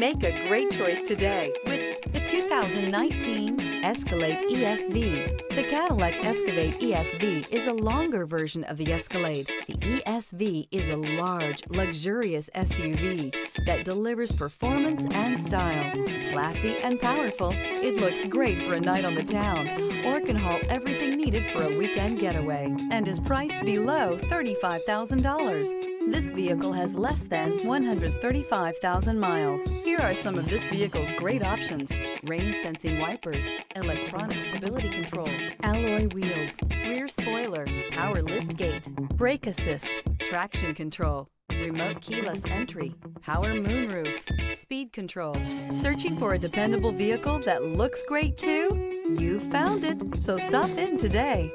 Make a great choice today with the 2019 Escalade ESV. The Cadillac Escalade ESV is a longer version of the Escalade. The ESV is a large, luxurious SUV that delivers performance and style. Classy and powerful, it looks great for a night on the town or can haul everything needed for a weekend getaway and is priced below $35,000. This vehicle has less than 135,000 miles. Here are some of this vehicle's great options. Rain sensing wipers, electronic stability control, alloy wheels, rear spoiler, power lift gate, brake assist, traction control, remote keyless entry, power moonroof, speed control. Searching for a dependable vehicle that looks great too? You found it, so stop in today.